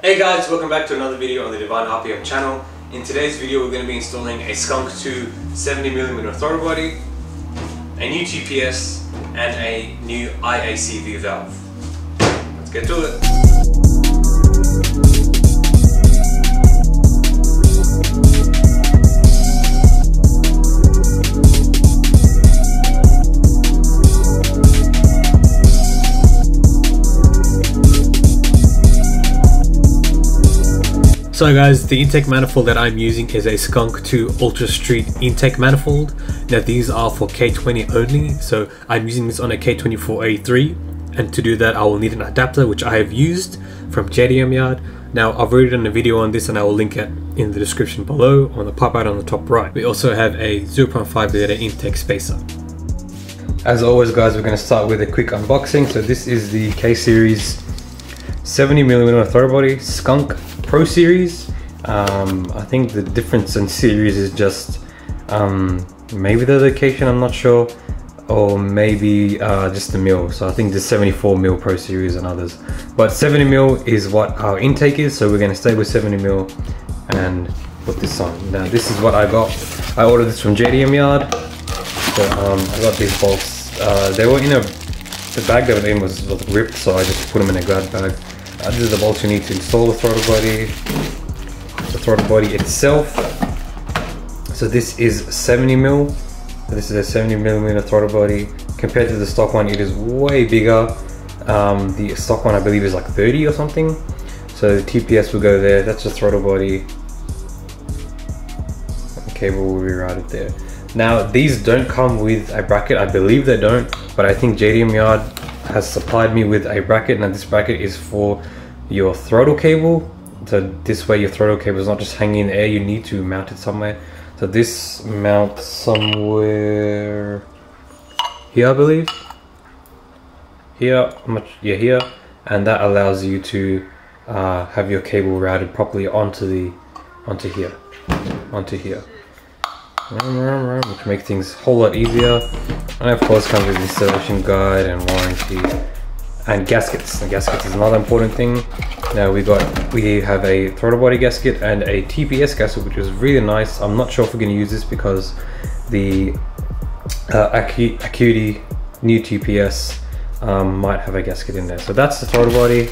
Hey guys, welcome back to another video on the Divine RPM channel. In today's video we're going to be installing a Skunk 2 70mm throttle body, a new TPS and a new IACV valve. Let's get to it. So guys, the intake manifold that I'm using is a Skunk 2 Ultra Street intake manifold. Now these are for K20 only, so I'm using this on a K24A3 and to do that I will need an adapter which I have used from JDM Yard. Now I've already done a video on this and I will link it in the description below on the pop out on the top right. We also have a 0.5 liter intake spacer. As always guys, we're going to start with a quick unboxing. So this is the K-Series 70mm throttle body Skunk Pro Series. Um, I think the difference in series is just um, maybe the location, I'm not sure, or maybe uh, just the mil. So I think the 74 mil Pro Series and others. But 70 mil is what our intake is, so we're going to stay with 70 mil and put this on. Now this is what I got. I ordered this from JDM Yard. So um, I got these bolts. Uh, they were in a the bag they were in was ripped, so I just put them in a grab bag. This is the bolts you need to install the throttle body, the throttle body itself. So this is 70 mil. This is a 70 millimeter throttle body. Compared to the stock one, it is way bigger. Um, the stock one I believe is like 30 or something. So the TPS will go there. That's the throttle body. The cable will be routed there. Now these don't come with a bracket. I believe they don't, but I think JDM Yard has supplied me with a bracket. Now this bracket is for your throttle cable. So this way your throttle cable is not just hanging in the air, you need to mount it somewhere. So this mounts somewhere here I believe. Here, much yeah here. And that allows you to uh, have your cable routed properly onto the onto here. Onto here. Which makes things a whole lot easier. And of course comes with installation guide and warranty and gaskets. The gaskets is another important thing. Now we got we have a throttle body gasket and a TPS gasket, which is really nice. I'm not sure if we're going to use this because the uh, Acuity new TPS um, might have a gasket in there. So that's the throttle body.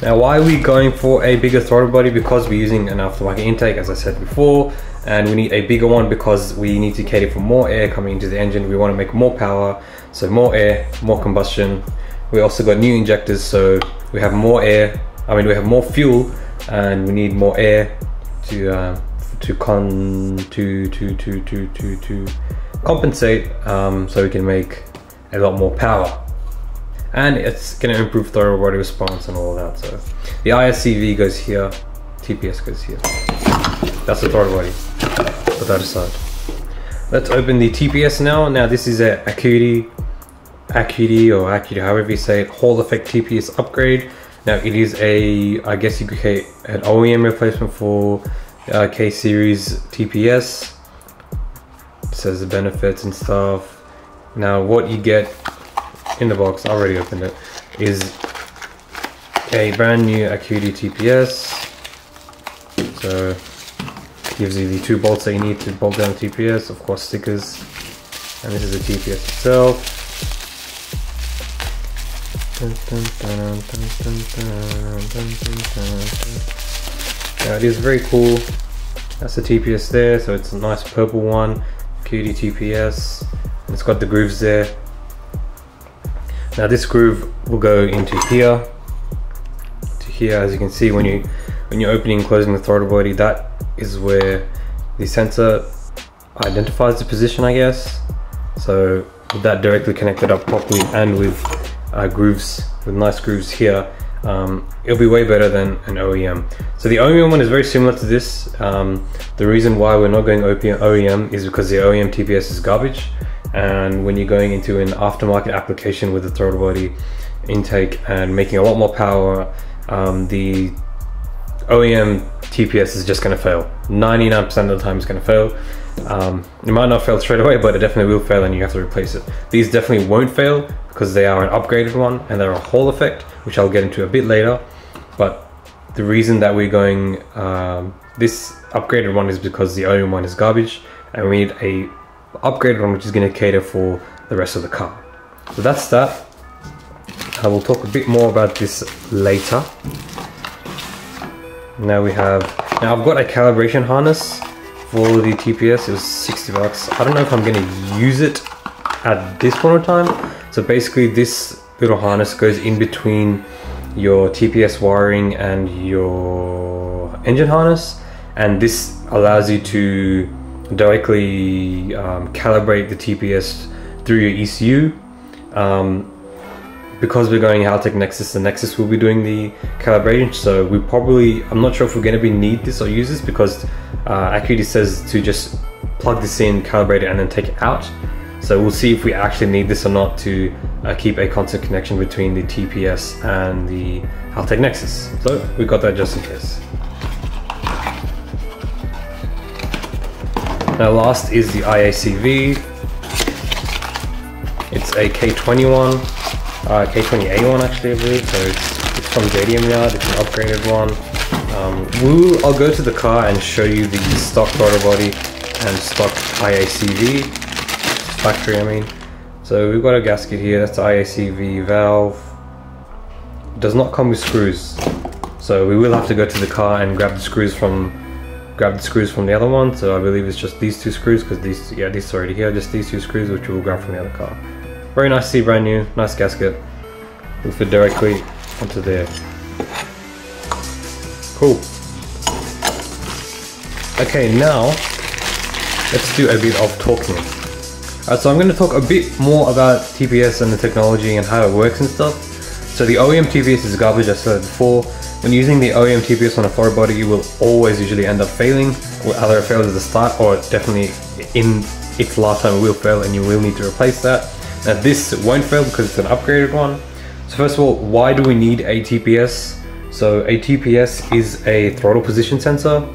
Now why are we going for a bigger throttle body? Because we're using an aftermarket intake, as I said before, and we need a bigger one because we need to cater for more air coming into the engine. We want to make more power, so more air, more combustion, we also got new injectors, so we have more air. I mean, we have more fuel, and we need more air to uh, to con to to to to to to compensate, um, so we can make a lot more power. And it's going to improve throttle body response and all that. So the ISCV goes here, TPS goes here. That's the third body. Put that aside. Let's open the TPS now. Now this is a Acuity Acuity or Acuity, however you say it, Hall Effect TPS upgrade. Now it is a, I guess you could say an OEM replacement for uh, K series TPS. It says the benefits and stuff. Now what you get in the box, I already opened it, is a brand new Acuity TPS. So gives you the two bolts that you need to bolt down the TPS, of course stickers, and this is the TPS itself. Yeah, it is very cool. That's the TPS there, so it's a nice purple one. Cutie TPS. It's got the grooves there. Now this groove will go into here. To here, as you can see, when you when you're opening and closing the throttle body, that is where the sensor identifies the position, I guess. So with that directly connected up properly and with uh, grooves with nice grooves here um, it'll be way better than an OEM. So the OEM one is very similar to this. Um, the reason why we're not going OEM is because the OEM TPS is garbage. And when you're going into an aftermarket application with the throttle body intake and making a lot more power, um, the OEM TPS is just gonna fail. 99% of the time it's gonna fail. Um, it might not fail straight away, but it definitely will fail and you have to replace it. These definitely won't fail because they are an upgraded one and they're a Hall effect, which I'll get into a bit later. But the reason that we're going um, this upgraded one is because the OEM one is garbage and we need a upgraded one which is going to cater for the rest of the car. So that's that. I will talk a bit more about this later. Now we have, now I've got a calibration harness for the TPS, it was 60 bucks. I don't know if I'm gonna use it at this point in time. So basically this little harness goes in between your TPS wiring and your engine harness. And this allows you to directly um, calibrate the TPS through your ECU. Um, because we're going Haltech Nexus, the Nexus will be doing the calibration. So we probably, I'm not sure if we're going to be need this or use this because uh, Acuity says to just plug this in, calibrate it, and then take it out. So we'll see if we actually need this or not to uh, keep a constant connection between the TPS and the Haltech Nexus. So we got that just in case. Now last is the IACV. It's a K21, uh, K20A1 actually I believe, so it's, it's from JDM Yard, it's an upgraded one. Um, I'll go to the car and show you the stock throttle body and stock IACV, factory I mean. So we've got a gasket here, that's the IACV valve. Does not come with screws. So we will have to go to the car and grab the screws from grab the screws from the other one. So I believe it's just these two screws because these, yeah, these are already here. Just these two screws, which we'll grab from the other car. Very nice to see, brand new, nice gasket. Will fit directly onto there. Cool. Okay, now let's do a bit of talking. Alright, so I'm going to talk a bit more about TPS and the technology and how it works and stuff. So the OEM TPS is garbage, I said before. When using the OEM TPS on a forward body, you will always usually end up failing, either it fails at the start or definitely in its lifetime it will fail and you will need to replace that. Now this won't fail because it's an upgraded one. So first of all, why do we need ATPS? So ATPS is a throttle position sensor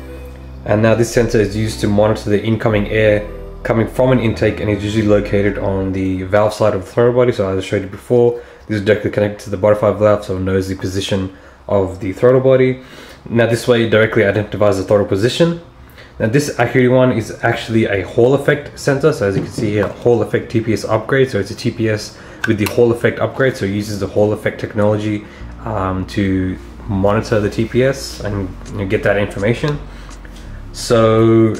and now this sensor is used to monitor the incoming air coming from an intake and is usually located on the valve side of the throttle body. So as I showed you before, this is directly connected to the butterfly valve so it knows the position of the throttle body. Now this way it directly identifies the throttle position. Now this Acuity one is actually a Hall effect sensor. So as you can see here, Hall effect TPS upgrade. So it's a TPS with the Hall effect upgrade. So it uses the Hall effect technology um, to monitor the TPS and you know, get that information. So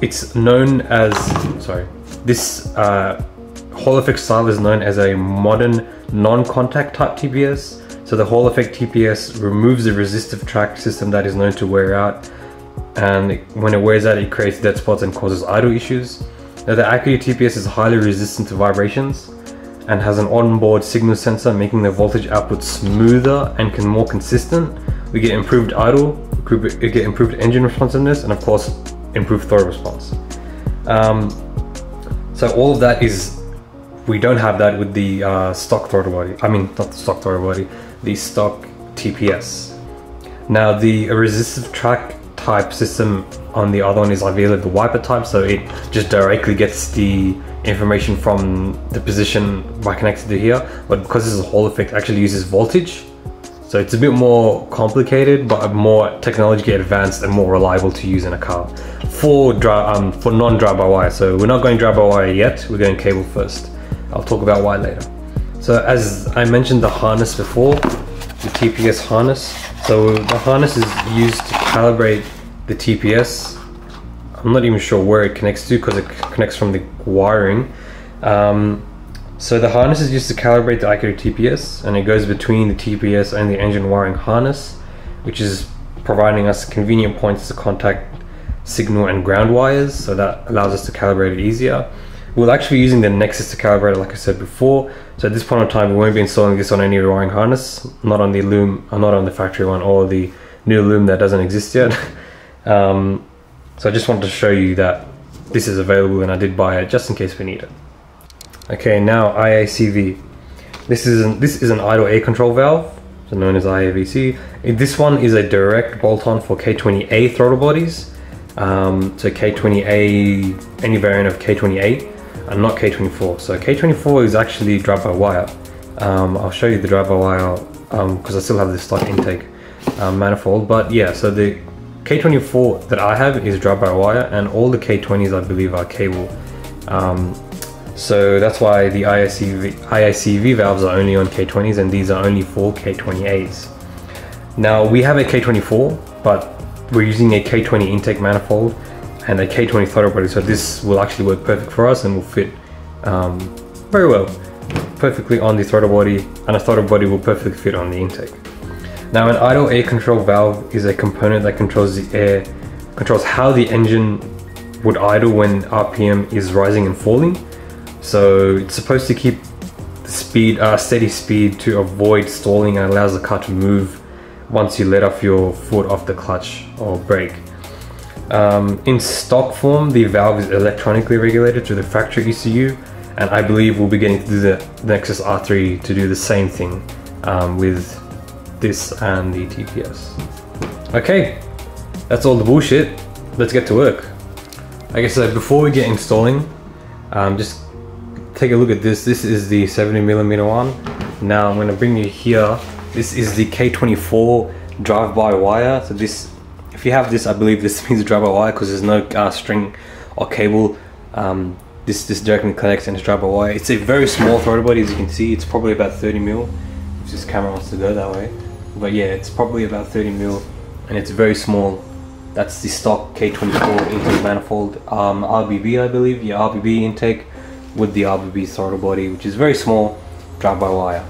it's known as, sorry, this uh, Hall effect style is known as a modern non-contact type TPS. So the Hall effect TPS removes the resistive track system that is known to wear out and when it wears out it creates dead spots and causes idle issues. Now the Acuity TPS is highly resistant to vibrations and has an onboard signal sensor making the voltage output smoother and can more consistent. We get improved idle, we get improved engine responsiveness and of course improved throttle response. Um, so all of that is, we don't have that with the uh, stock throttle body. I mean, not the stock throttle body, the stock TPS. Now the resistive track type system on the other one is ideally the wiper type, so it just directly gets the information from the position by connected to here, but because this is a Hall effect, actually uses voltage. So it's a bit more complicated, but more technologically advanced and more reliable to use in a car for um, for non-drive-by-wire. So we're not going drive-by-wire yet. We're going cable first. I'll talk about why later. So as I mentioned the harness before, the TPS harness. So the harness is used to calibrate the TPS. I'm not even sure where it connects to because it connects from the wiring. Um, so the harness is used to calibrate the Acuity TPS and it goes between the TPS and the engine wiring harness, which is providing us convenient points to contact signal and ground wires. So that allows us to calibrate it easier. We're actually be using the Nexus to calibrate it, like I said before. So at this point in time, we won't be installing this on any wiring harness, not on the loom, uh, not on the factory one, or the new loom that doesn't exist yet. um, so I just wanted to show you that this is available and I did buy it just in case we need it. Okay, now IACV. This is an, this is an idle air control valve, so known as IAVC. This one is a direct bolt-on for K20A throttle bodies. Um, so K20A, any variant of K20A, and not K24. So K24 is actually drive-by-wire. Um, I'll show you the drive-by-wire because um, I still have the stock intake. um, manifold. But yeah, so the K24 that I have is drive-by-wire, and all the K20s I believe are cable. Um, so that's why the IICV valves are only on K20s, and these are only for K20As. Now we have a K24, but we're using a K20 intake manifold and a K20 throttle body, so this will actually work perfect for us and will fit um, very well, perfectly on the throttle body, and a throttle body will perfectly fit on the intake. Now an idle air control valve is a component that controls the air, controls how the engine would idle when RPM is rising and falling. So it's supposed to keep the speed, uh, steady speed to avoid stalling and allows the car to move once you let off your foot off the clutch or brake. Um, in stock form, the valve is electronically regulated through the factory ECU, and I believe we'll be getting to do the Nexus R3 to do the same thing um, with this and the TPS. Okay, that's all the bullshit. Let's get to work. Like I said, before we get installing, um, just take a look at this. This is the 70 millimeter one. Now I'm gonna bring you here. This is the K24 drive-by-wire. So this if you have this, I believe this means drive-by-wire because there's no uh, string or cable. Um, this this directly connects and it's drive-by-wire. It's a very small throttle body, as you can see. It's probably about 30 mil. If this camera wants to go that way, but yeah, it's probably about 30 mil, and it's very small. That's the stock K24 intake manifold, um, RBB, I believe. Yeah, RBB intake with the RBB throttle body, which is very small, drive-by-wire.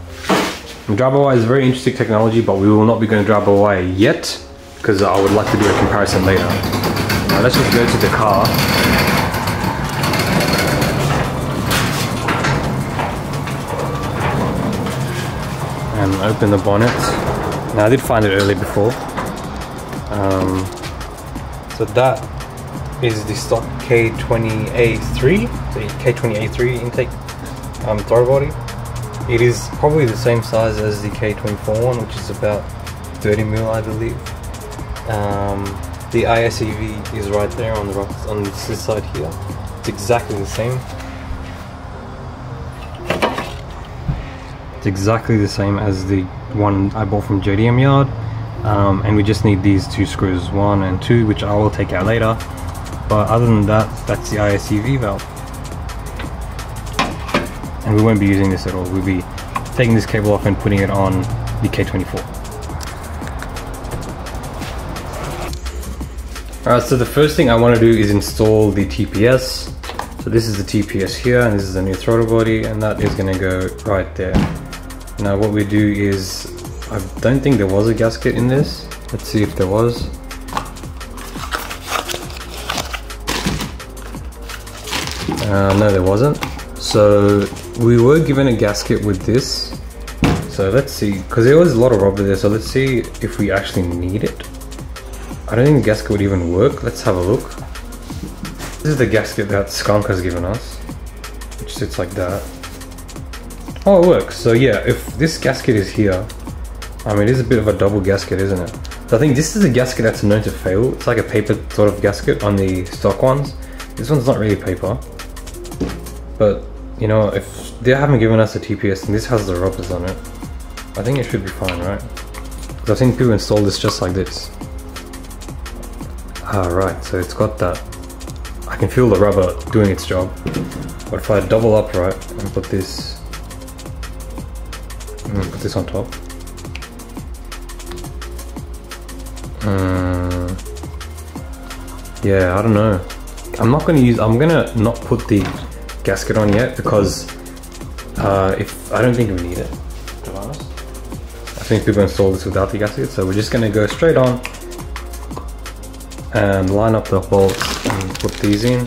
Drive-by-wire is very interesting technology, but we will not be going to drive-by-wire yet because I would like to do a comparison later. Now let's just go to the car. And open the bonnet. Now I did find it early before. Um, so that is the stock K20A3, the K20A3 intake um, throttle body. It is probably the same size as the K24 one, which is about 30 mil, I believe. Um, the IICV is right there on the right, on this side here. It's exactly the same. It's exactly the same as the one I bought from JDM Yard. Um, and we just need these two screws, one and two, which I will take out later. But other than that, that's the IICV valve. And we won't be using this at all. We'll be taking this cable off and putting it on the K24. Alright, so the first thing I want to do is install the TPS. So this is the TPS here, and this is the new throttle body, and that is going to go right there. Now what we do is, I don't think there was a gasket in this. Let's see if there was. Uh, no, there wasn't. So we were given a gasket with this. So let's see, because there was a lot of rubber there, so let's see if we actually need it. I don't think the gasket would even work. Let's have a look. This is the gasket that Skunk has given us, which sits like that. Oh, it works. So yeah, if this gasket is here, I mean, it is a bit of a double gasket, isn't it? So I think this is a gasket that's known to fail. It's like a paper sort of gasket on the stock ones. This one's not really paper. But, you know, if they haven't given us a TPS and this has the rubbers on it, I think it should be fine, right? Because I've seen people install this just like this. Alright, ah, so it's got that. I can feel the rubber doing its job. But if I double up right and put this mm, put this on top. Um, yeah, I don't know. I'm not gonna use I'm gonna not put the gasket on yet because uh, if I don't think we need it, to be honest. I think people install this without the gasket, so we're just gonna go straight on and line up the bolts and put these in.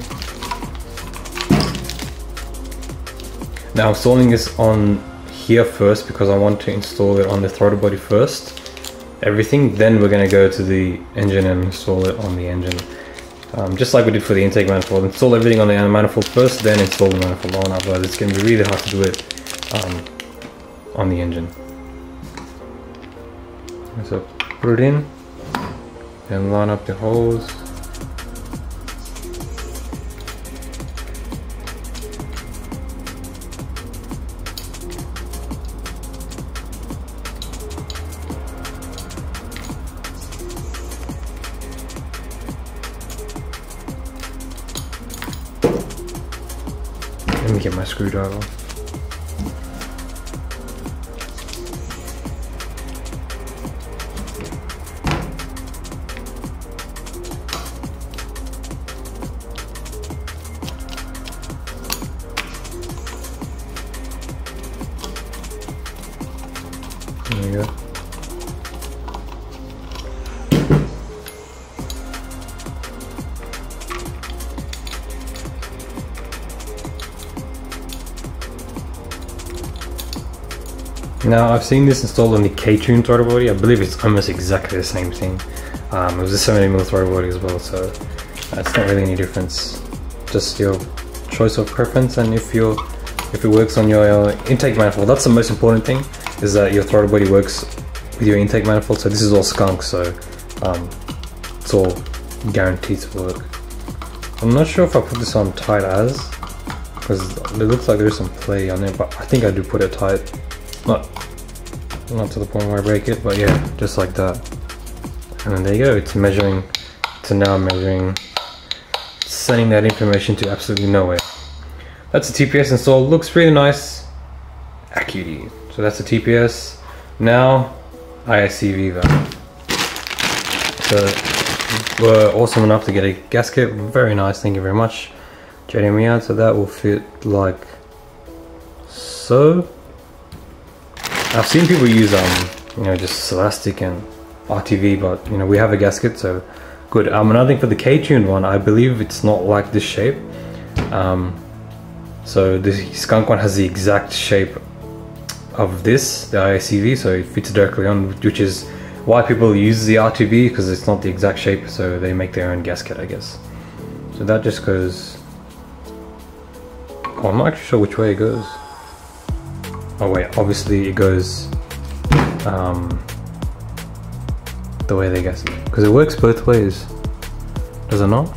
Now I'm installing this on here first because I want to install it on the throttle body first. Everything, then we're going to go to the engine and install it on the engine. Um, just like we did for the intake manifold. Install everything on the manifold first, then install the manifold on, otherwise it's going to be really hard to do it um, on the engine. So put it in and line up the holes Let me get my screwdriver. Now I've seen this installed on the K-Tuned throttle body. I believe it's almost exactly the same thing. Um, it was a 70mm throttle body as well, so it's not really any difference. Just your choice of preference, and if you if it works on your uh, intake manifold, that's the most important thing. Is that your throttle body works with your intake manifold. So this is all skunk, so um, it's all guaranteed to work. I'm not sure if I put this on tight as, because it looks like there's some play on it, but I think I do put it tight. Not, not to the point where I break it, but yeah, just like that. And then there you go, it's measuring, to now measuring, sending that information to absolutely nowhere. That's a TPS install, looks really nice. Acuity. So that's a TPS. Now, ISC Viva. So, we're awesome enough to get a gasket, very nice, thank you very much. JDM Yard, so that will fit like so. I've seen people use um, you know, just Silastic and RTV, but you know, we have a gasket, so good. Um, another thing for the K-tuned one, I believe it's not like this shape. Um, so the skunk one has the exact shape of this, the ISCV, so it fits directly on, which is why people use the RTV because it's not the exact shape, so they make their own gasket, I guess. So that just goes. Oh, I'm not actually sure which way it goes. Oh wait, obviously it goes um, the way they guess it. Because it works both ways. Does it not?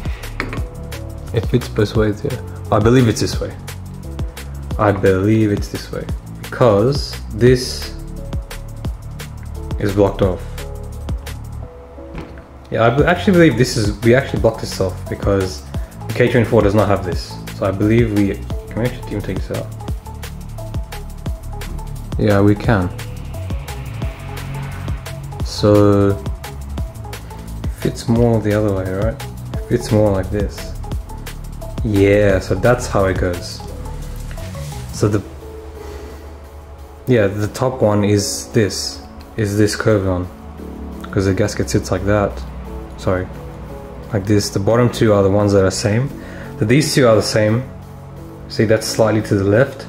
It fits both ways, yeah. I believe it's this way. I believe it's this way. Because this is blocked off. Yeah, I actually believe this is, we actually blocked this off because the K24 does not have this. So I believe we, can we actually even take this out? Yeah, we can. So fits more the other way, right? Fits more like this. Yeah, so that's how it goes. So the yeah, the top one is this, is this curved on, because the gasket sits like that. Sorry, like this. The bottom two are the ones that are same. So these two are the same. See, that's slightly to the left.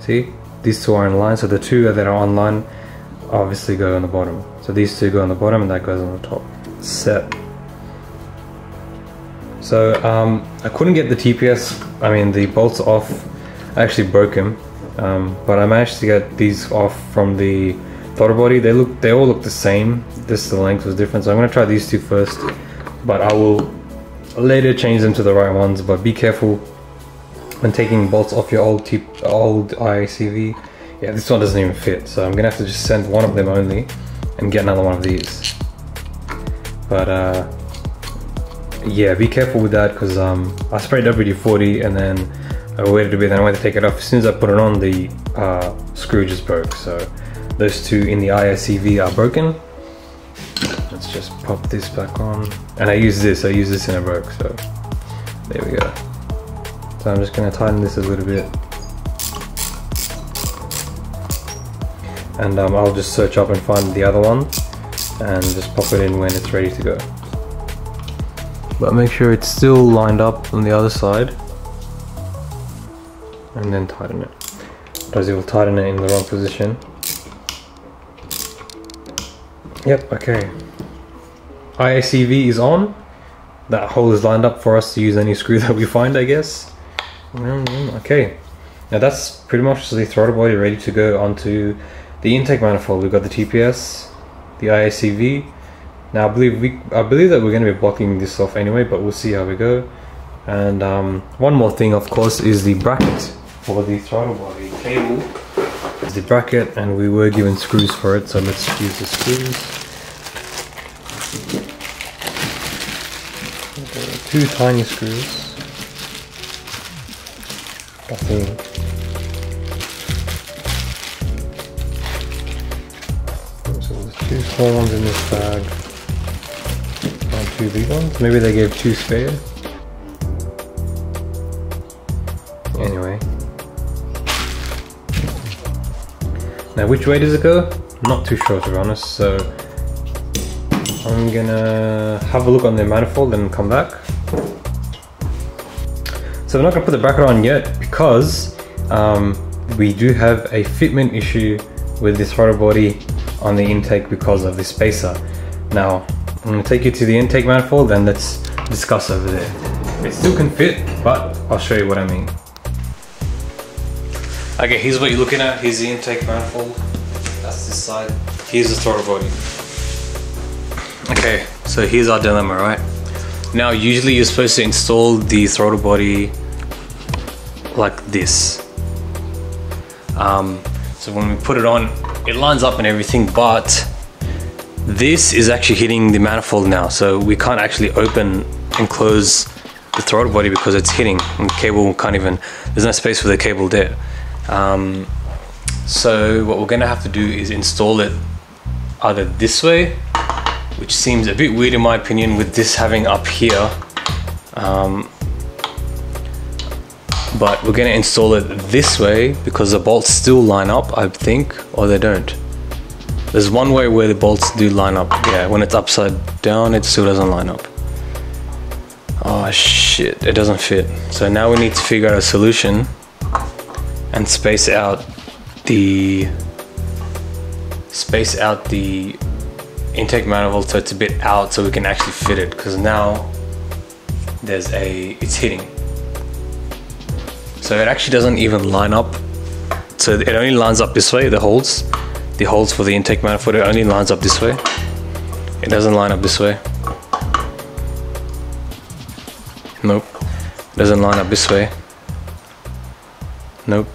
See, these two are in line. So the two that are on line obviously go on the bottom. So these two go on the bottom and that goes on the top. Set. So um, I couldn't get the TPS, I mean the bolts off. I actually broke them, um, but I managed to get these off from the throttle body. They look, they all look the same. Just the length was different. So I'm gonna try these two first, but I will later change them to the right ones. But be careful when taking bolts off your old old ICV. Yeah, this one doesn't even fit. So I'm gonna have to just send one of them only and get another one of these. But uh, yeah, be careful with that because um, I sprayed WD-40 and then I waited a bit, then I went to take it off. As soon as I put it on, the uh, screw just broke. So those two in the ISCV are broken. Let's just pop this back on. And I use this, I use this and it broke, so there we go. So I'm just gonna tighten this a little bit. And um, I'll just search up and find the other one and just pop it in when it's ready to go. But make sure it's still lined up on the other side and then tighten it. Otherwise it will tighten it in the wrong position. Yep, okay. IACV is on. That hole is lined up for us to use any screw that we find, I guess. Okay, now that's pretty much the throttle body ready to go onto the intake manifold. We've got the TPS, the IACV. Now I believe we, I believe that we're going to be blocking this off anyway, but we'll see how we go. And um, one more thing, of course, is the bracket for the throttle body cable. Is the bracket, and we were given screws for it, so let's use the screws. Two tiny screws. I think. So there's two small ones in this bag. And two big ones. Maybe they gave two spare. Anyway. Now which way does it go? Not too sure to be honest, so I'm gonna have a look on the manifold and come back. So I'm not gonna put the bracket on yet because um, we do have a fitment issue with this throttle body on the intake because of the spacer. Now, I'm gonna take you to the intake manifold and let's discuss over there. It still can fit, but I'll show you what I mean. Okay, here's what you're looking at. Here's the intake manifold. That's this side. Here's the throttle body. Okay, so here's our dilemma, right? Now, usually you're supposed to install the throttle body like this. Um, so when we put it on, it lines up and everything, but this is actually hitting the manifold now. So we can't actually open and close the throttle body because it's hitting and the cable can't even, there's no space for the cable there. Um, so what we're gonna have to do is install it either this way, which seems a bit weird in my opinion with this having up here. Um, but we're gonna install it this way because the bolts still line up, I think, or they don't. There's one way where the bolts do line up. Yeah, when it's upside down, it still doesn't line up. Oh shit, it doesn't fit. So now we need to figure out a solution and space out the space out the intake manifold so it's a bit out so we can actually fit it because now there's a it's hitting so it actually doesn't even line up. So it only lines up this way the holes the holes for the intake manifold it only lines up this way. It doesn't line up this way. Nope. It doesn't line up this way. Nope.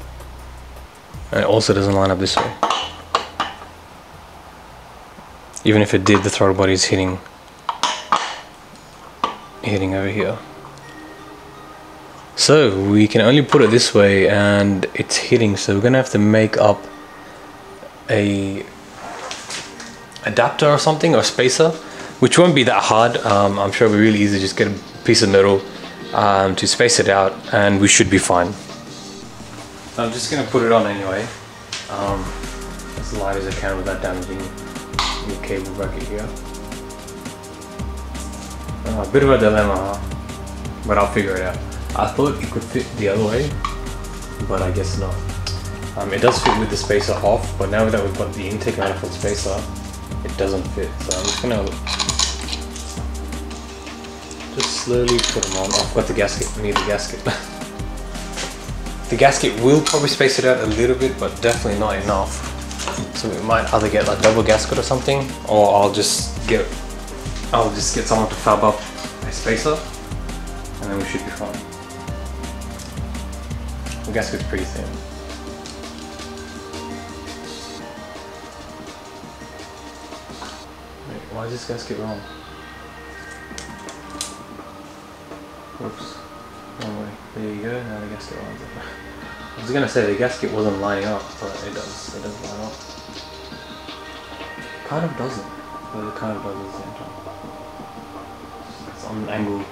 And it also doesn't line up this way. Even if it did the throttle body is hitting hitting over here so we can only put it this way and it's hitting so we're gonna have to make up a adapter or something or spacer which won't be that hard um, I'm sure it'll be really easy just get a piece of metal um, to space it out and we should be fine I'm just gonna put it on anyway um, as light as I can without damaging the cable bracket here. Uh, a bit of a dilemma, huh? but I'll figure it out. I thought it could fit the other way, but I guess not. Um, it does fit with the spacer off, but now that we've got the intake manifold spacer, it doesn't fit. So I'm just gonna just slowly put them on. I've got the gasket, I need the gasket. the gasket will probably space it out a little bit, but definitely not enough. So we might either get like double gasket or something, or I'll just get I'll just get someone to fab up a spacer, and then we should be fine. The gasket's pretty thin. Wait, why is this gasket wrong? Whoops. Wrong way. There you go, now the gasket lines up. I was gonna say the gasket wasn't lining up, but it does. It does line up. Kind of doesn't, but it kind of does at the same time. It's on an angle.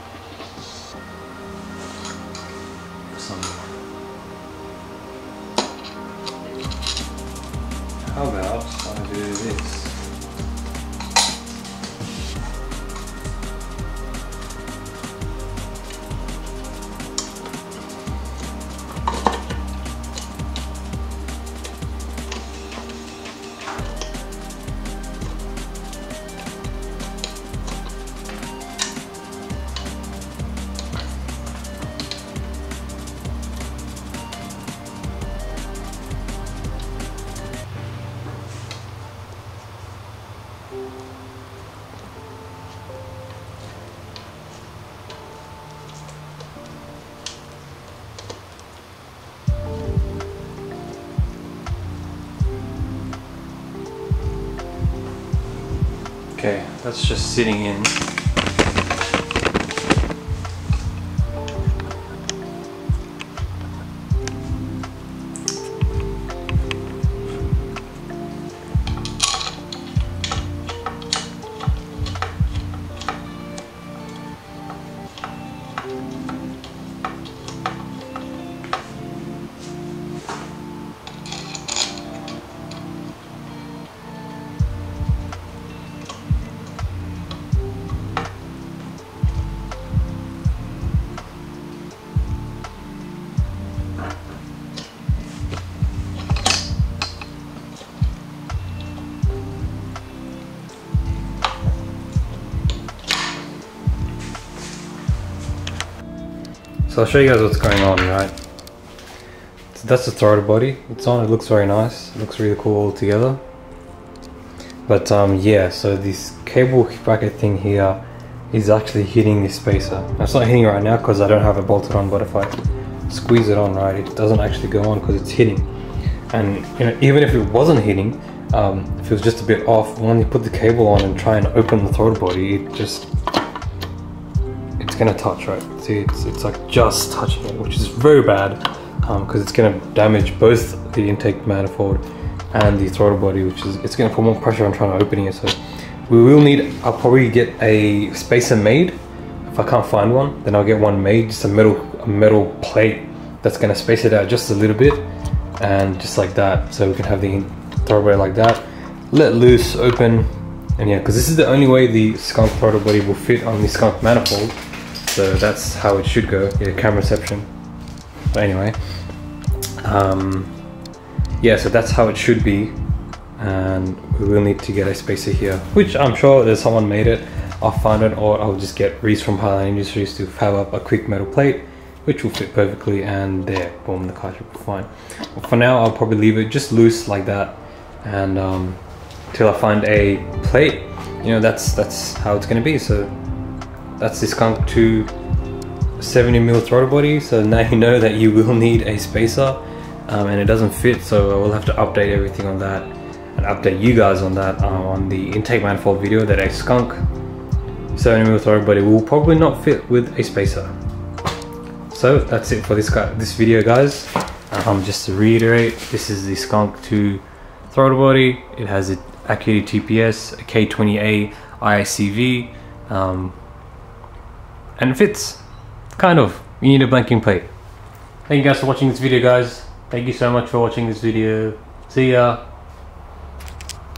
How about that's just sitting in. So I'll show you guys what's going on, right? So that's the throttle body. It's on, it looks very nice. It looks really cool all together. But um, yeah, so this cable bracket thing here is actually hitting this spacer. Now, it's not hitting right now because I don't have it bolted on, but if I squeeze it on, right, it doesn't actually go on because it's hitting. And you know, even if it wasn't hitting, um, if it was just a bit off, when you put the cable on and try and open the throttle body, it just it's gonna touch, right? See, it's, it's like just touching it, which is very bad because um, it's gonna damage both the intake manifold and the throttle body, which is it's gonna put more pressure on trying to open it. So we will need. I'll probably get a spacer made. If I can't find one, then I'll get one made, just a metal a metal plate that's gonna space it out just a little bit, and just like that, so we can have the throttle body like that. Let loose, open, and yeah, because this is the only way the skunk throttle body will fit on the skunk manifold. So that's how it should go. Yeah, camera reception. But anyway, um, yeah, so that's how it should be. And we will need to get a spacer here, which I'm sure there's someone made it. I'll find it or I'll just get Reese from Highline Industries to fab up a quick metal plate which will fit perfectly and there, boom, the car should be fine. But for now, I'll probably leave it just loose like that and um, till I find a plate, you know, that's that's how it's gonna be. So that's this Skunk 2 70 mil throttle body. So now you know that you will need a spacer um, and it doesn't fit. So I will have to update everything on that and update you guys on that uh, on the intake manifold video that a Skunk 70 mil throttle body will probably not fit with a spacer. So that's it for this guy, this video guys. Um, just to reiterate, this is the Skunk 2 throttle body. It has a Acuity TPS, a K20A IICV, um, and it fits, kind of. You need a blanking plate. Thank you guys for watching this video guys. Thank you so much for watching this video. See ya.